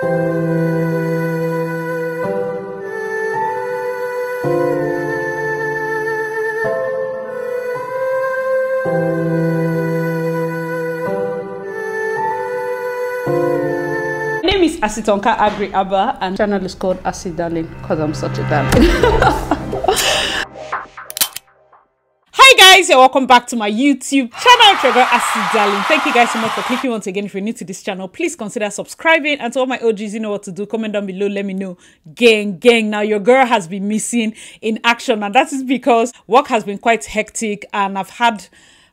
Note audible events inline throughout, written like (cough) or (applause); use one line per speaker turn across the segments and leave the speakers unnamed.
My name is Asitonka Agri Abba and channel is called Asy Darlyn because I'm such a darling. (laughs) Hi guys and welcome back to my YouTube channel Trevor Asy Darlyn. Thank you guys so much for clicking once again. If you're new to this channel, please consider subscribing and to all my OGs, you know what to do. Comment down below, let me know. Gang, gang. Now your girl has been missing in action and that is because work has been quite hectic and I've had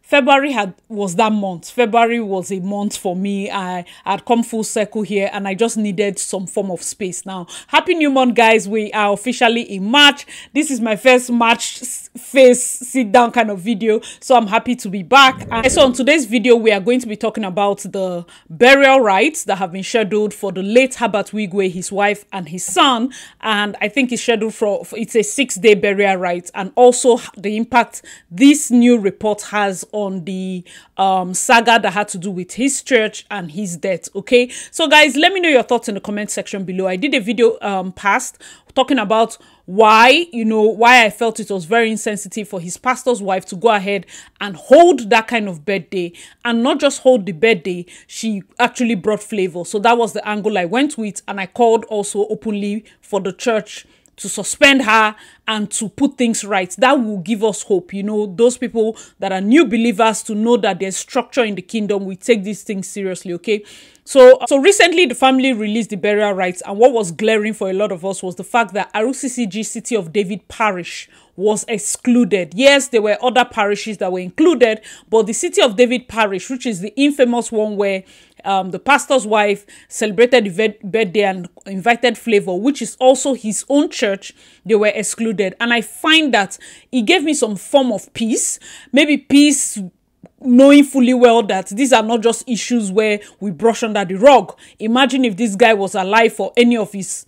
February had was that month. February was a month for me. I had come full circle here and I just needed some form of space. Now, happy new month, guys. We are officially in March. This is my first March face sit down kind of video. So I'm happy to be back. And so on today's video, we are going to be talking about the burial rites that have been scheduled for the late Herbert Wigwe, his wife and his son. And I think it's scheduled for, it's a six day burial rite and also the impact this new report has on the um, saga that had to do with his church and his death. Okay, so guys, let me know your thoughts in the comment section below. I did a video um, past talking about why you know why I felt it was very insensitive for his pastor's wife to go ahead and hold that kind of birthday and not just hold the birthday she actually brought Flavour so that was the angle I went with and I called also openly for the church to suspend her and to put things right. That will give us hope. You know, those people that are new believers to know that there's structure in the kingdom. We take these things seriously, okay? So, so recently the family released the burial rites, and what was glaring for a lot of us was the fact that RCCG City of David Parish was excluded. Yes, there were other parishes that were included, but the City of David Parish, which is the infamous one where um, the pastor's wife celebrated the birthday and invited Flavour, which is also his own church, they were excluded. And I find that it gave me some form of peace, maybe peace knowing fully well that these are not just issues where we brush under the rug. Imagine if this guy was alive for any of his,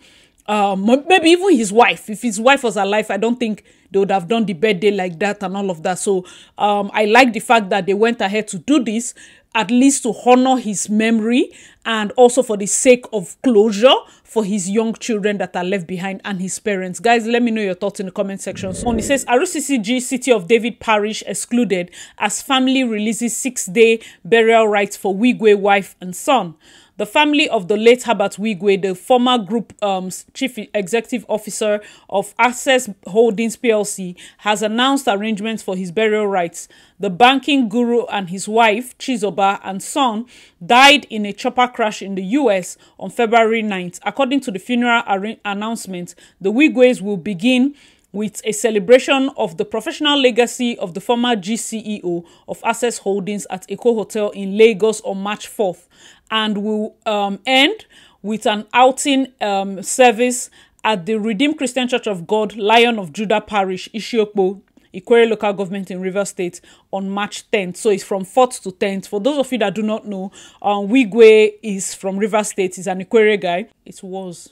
um, maybe even his wife. If his wife was alive, I don't think they would have done the birthday like that and all of that. So um, I like the fact that they went ahead to do this at least to honor his memory and also for the sake of closure for his young children that are left behind and his parents. Guys, let me know your thoughts in the comment section. So it says RCCG City of David Parish excluded as family releases six-day burial rites for Wigwe wife and son. The family of the late Herbert Wigwe, the former group um, chief executive officer of Access Holdings PLC, has announced arrangements for his burial rites. The banking guru and his wife, Chizoba, and son died in a chopper crash in the US on February 9th. According to the funeral announcement, the Wigwes will begin with a celebration of the professional legacy of the former GCEO of Access Holdings at Eko Hotel in Lagos on March 4th and will um, end with an outing um, service at the Redeemed Christian Church of God, Lion of Judah Parish, Ishiokpo, Ikwere local government in River State on March 10th. So it's from 4th to 10th. For those of you that do not know, um, Wigwe is from River State. He's an Ikwere guy. It was.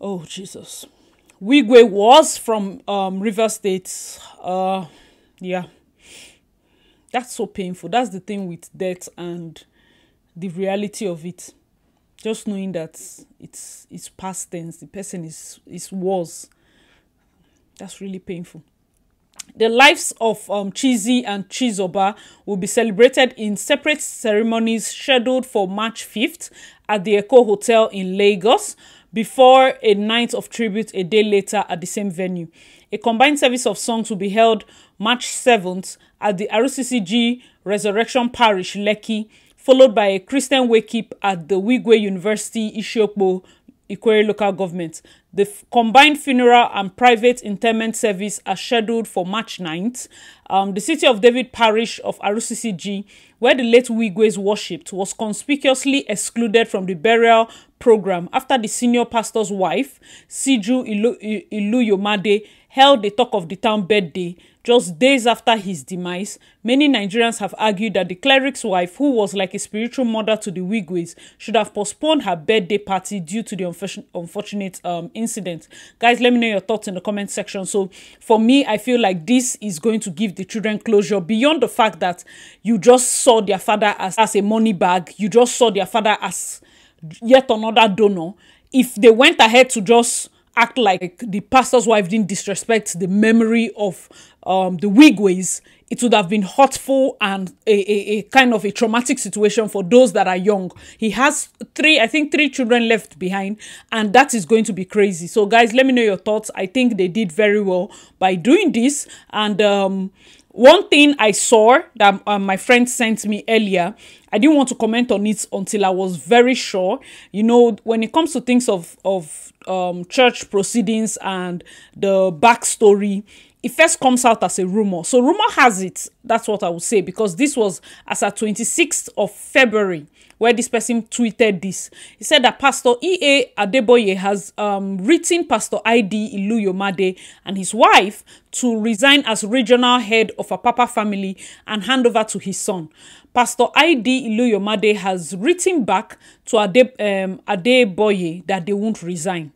Oh, Jesus. Wigwe was from um, River State. Uh, yeah. That's so painful. That's the thing with death and the reality of it just knowing that it's it's past tense the person is is was that's really painful the lives of um, Chizi and Chizoba will be celebrated in separate ceremonies scheduled for March 5th at the Echo Hotel in Lagos before a night of tribute a day later at the same venue. A combined service of songs will be held March 7th at the RCCG Resurrection Parish, Lekki, followed by a Christian wake-up at the Wigwe University Ishiokpo Ikwere local government. The combined funeral and private interment service are scheduled for March 9th. Um, the city of David Parish of RCCG, where the late Wigwes worshipped, was conspicuously excluded from the burial program after the senior pastor's wife, Siju Ilu Iluyomade, held the talk of the town birthday just days after his demise. Many Nigerians have argued that the cleric's wife, who was like a spiritual mother to the Wigwes, should have postponed her birthday party due to the unfortunate um, incident. Guys, let me know your thoughts in the comment section. So for me, I feel like this is going to give the children closure beyond the fact that you just saw their father as, as a money bag. You just saw their father as yet another donor if they went ahead to just act like the pastor's wife didn't disrespect the memory of um, the Wigwes, it would have been hurtful and a, a, a, kind of a traumatic situation for those that are young. He has three, I think, three children left behind, and that is going to be crazy. So, guys, let me know your thoughts. I think they did very well by doing this. And um, one thing I saw that uh, my friend sent me earlier, I didn't want to comment on it until I was very sure. You know, when it comes to things of of um, church proceedings and the backstory, it first comes out as a rumor. So rumor has it. That's what I would say because this was as at 26th of February where this person tweeted this. He said that Pastor E.A. Adeboye has um, written Pastor I.D. Iluyomade and his wife to resign as regional head of a Papa family and hand over to his son. Pastor I.D. Iluyomade has written back to Ade, um, Adeboye that they won't resign.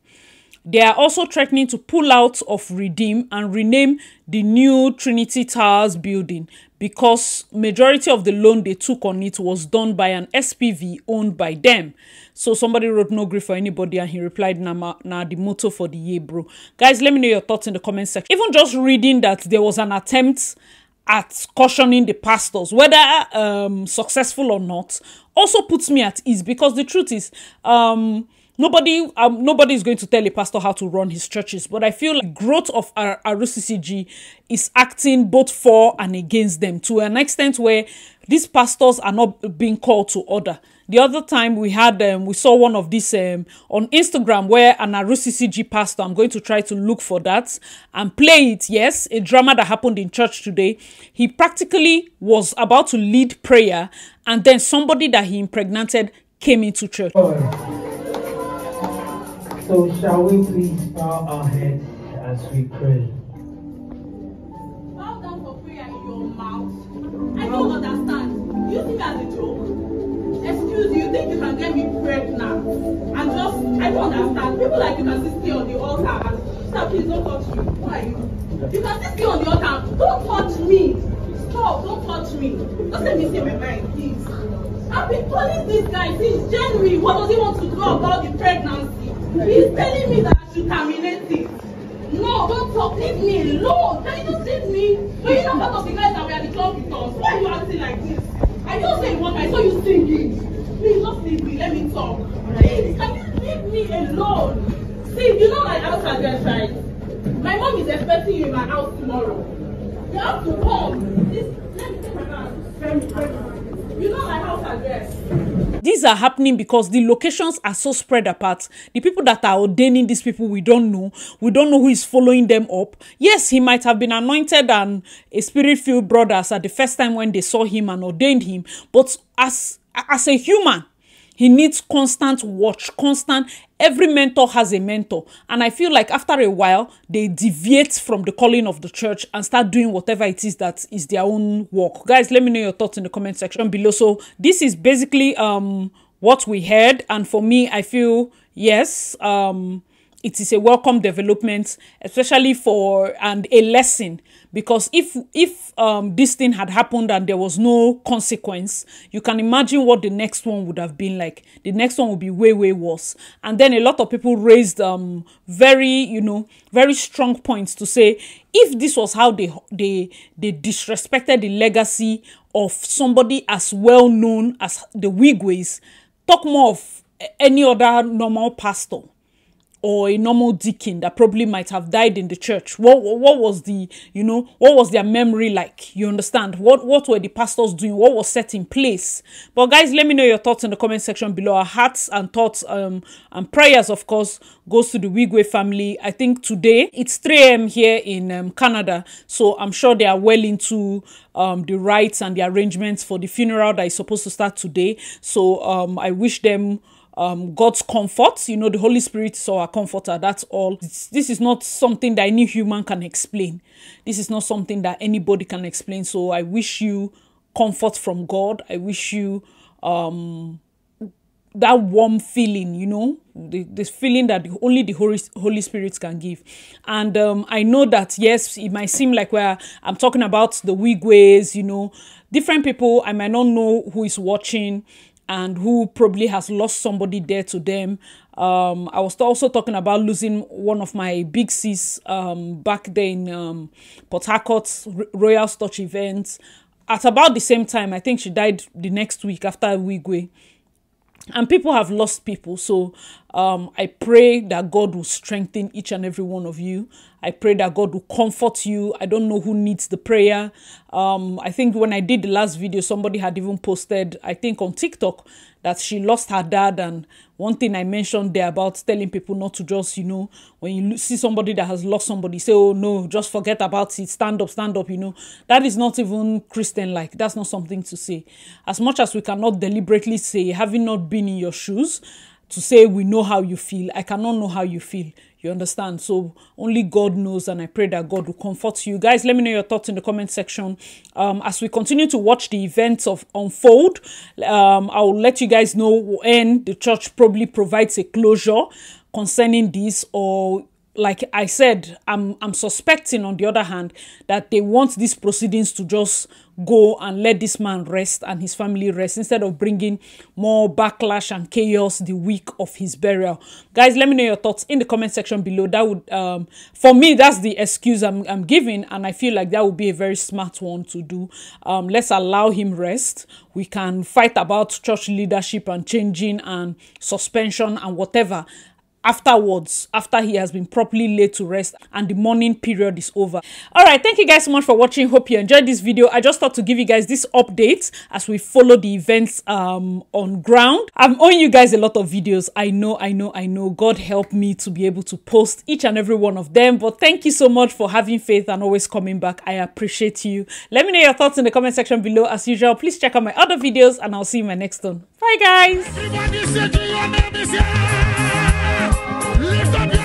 They are also threatening to pull out of Redeem and rename the new Trinity Towers building because majority of the loan they took on it was done by an SPV owned by them. So somebody wrote no grief for anybody and he replied, nah, nah, the motto for the year, bro. Guys, let me know your thoughts in the comment section. Even just reading that there was an attempt at cautioning the pastors, whether um, successful or not, also puts me at ease because the truth is, um, nobody um, nobody is going to tell a pastor how to run his churches but i feel like growth of our RCCG is acting both for and against them to an extent where these pastors are not being called to order. The other time we had um, we saw one of these um, on instagram where an RCCG pastor i'm going to try to look for that and play it. Yes a drama that happened in church today. He practically was about to lead prayer and then somebody that he impregnated came into church
so shall we please bow our heads as we pray?
Bow down for prayer in your mouth. I don't understand. You think that's a joke? Excuse you, think you can get me pregnant? And just, I don't understand. People like you can sit here on the altar and stop, please don't touch me. Who are you? You can sit here on the altar. Don't touch me. Stop, don't touch me. Don't let me say my mind, please. I've been calling this guy since January. What does he want to do about the pregnancy? He's telling me that I should terminate it. No, don't talk. Leave me alone. Can you just leave me? But you're not part of the guys that were at the club with us. Why are you acting like this? I don't say what I saw you singing. Please just leave me. Let me talk. Please, can you leave me alone? See, you know my house address, right? My mom is expecting you in my house tomorrow. You have to come. This, let me take my hand. You know my house address.
These are happening because the locations are so spread apart. The people that are ordaining these people, we don't know. We don't know who is following them up. Yes, he might have been anointed and a spirit-filled brothers at the first time when they saw him and ordained him. But as, as a human, he needs constant watch, constant. Every mentor has a mentor. And I feel like after a while, they deviate from the calling of the church and start doing whatever it is that is their own work. Guys, let me know your thoughts in the comment section below. So this is basically um what we heard. And for me, I feel, yes, um, it is a welcome development, especially for and a lesson because if if um, this thing had happened and there was no consequence, you can imagine what the next one would have been like. The next one would be way way worse. And then a lot of people raised um, very you know very strong points to say if this was how they they they disrespected the legacy of somebody as well known as the Wigwes, talk more of any other normal pastor or a normal deacon that probably might have died in the church what what was the you know what was their memory like? You understand? What what were the pastors doing? What was set in place? But guys let me know your thoughts in the comment section below. Our hearts and thoughts um and prayers of course goes to the wigwe family. I think today it's 3 a.m here in um, canada. So i'm sure they are well into um the rites and the arrangements for the funeral that is supposed to start today. So um i wish them um, God's comfort. You know, the Holy Spirit is our comforter. That's all. This, this is not something that any human can explain. This is not something that anybody can explain. So I wish you comfort from God. I wish you um, that warm feeling, you know, the, this feeling that only the Holy, Holy Spirit can give. And um, I know that, yes, it might seem like where I'm talking about the Wigwes, you know, different people, I might not know who is watching and who probably has lost somebody there to them. Um, I was also talking about losing one of my big sis um, back then um, Port Harcourt Royal Touch events. At about the same time, I think she died the next week after Wigwe and people have lost people so um, i pray that god will strengthen each and every one of you. I pray that god will comfort you. I don't know who needs the prayer. Um, i think when i did the last video somebody had even posted i think on tiktok that she lost her dad. And one thing i mentioned there about telling people not to just you know when you see somebody that has lost somebody say oh no just forget about it. Stand up stand up you know. That is not even christian like that's not something to say. As much as we cannot deliberately say having not been in your shoes to say we know how you feel i cannot know how you feel you understand? So only God knows, and I pray that God will comfort you. Guys, let me know your thoughts in the comment section. Um, as we continue to watch the events of unfold, um, I'll let you guys know when the church probably provides a closure concerning this or like I said, I'm I'm suspecting on the other hand that they want these proceedings to just go and let this man rest and his family rest instead of bringing more backlash and chaos the week of his burial. Guys, let me know your thoughts in the comment section below. That would um for me that's the excuse I'm I'm giving and I feel like that would be a very smart one to do. Um let's allow him rest. We can fight about church leadership and changing and suspension and whatever afterwards after he has been properly laid to rest and the mourning period is over. All right thank you guys so much for watching. Hope you enjoyed this video. I just thought to give you guys this update as we follow the events um on ground. I'm owing you guys a lot of videos. I know i know i know. God help me to be able to post each and every one of them. But thank you so much for having faith and always coming back. I appreciate you. Let me know your thoughts in the comment section below. As usual please check out my other videos and i'll see you in my next one. Bye guys Lift up your